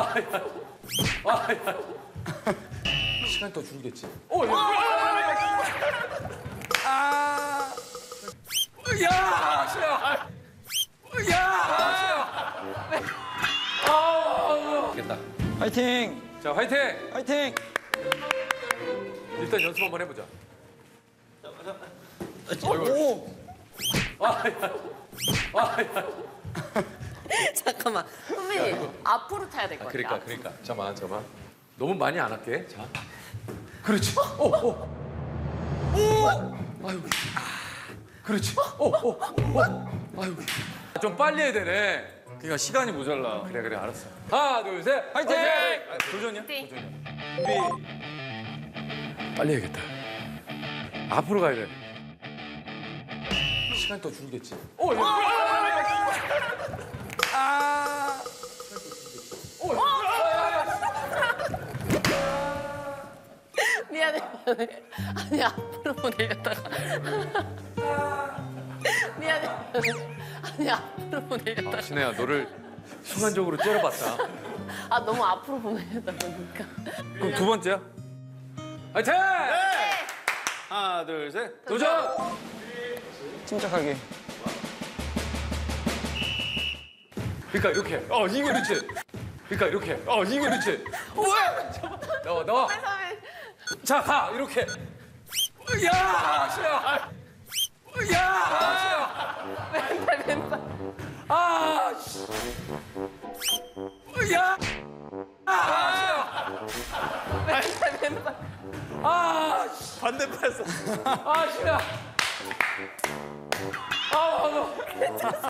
아, 야. 아, 야. 시간 더 줄겠지. 오, 야. 아. 야, 시야. 야, 시야. 아, 됐다. 화이팅! 자, 화이팅. 화이팅! 일단 연습 한번 해보자. 오! 아, 야. 아, 야. 잠깐만. 선배님 앞으로 타야 될 것 같아요. 그러니까, 그러니까. 잠깐만, 잠깐만. 너무 많이 안 할게. 자. 그렇지. 오, 오. 오! 아유. 그렇지. 오, 오, 오. 아유. 좀 빨리 해야 되네. 그러니까 시간이 모자라. 그래, 그래, 알았어. 하나, 둘, 셋. 화이팅! 아, 도전이야? 화이팅! 도전이야. 빨리 해야겠다. 앞으로 가야 돼. 시간 더 줄겠지. 오, 야. 미안해. 미안해. 아니 앞으로 보내려다가. 미안해. 아니 앞으로 보내려다가. 신혜야, 너를 순간적으로 째려봤다. 아 너무 앞으로 보내려다 보니까. 그럼 두 번째야? 화이팅! 하나, 둘, 셋. 도전! 침착하게. 그러니까 이렇게. 어, 이거 그렇지. 그러니까 이렇게. 어, 이거 그렇지. 왜? 나와, 나와. 자, 가. 이렇게. 야, 시야. 야. 왼발 왼발. 아, 씨. 야. 아, 시야. 왼발 왼발. 아, 씨. 반대팔 써. 아, 시야. 아, 아, 아.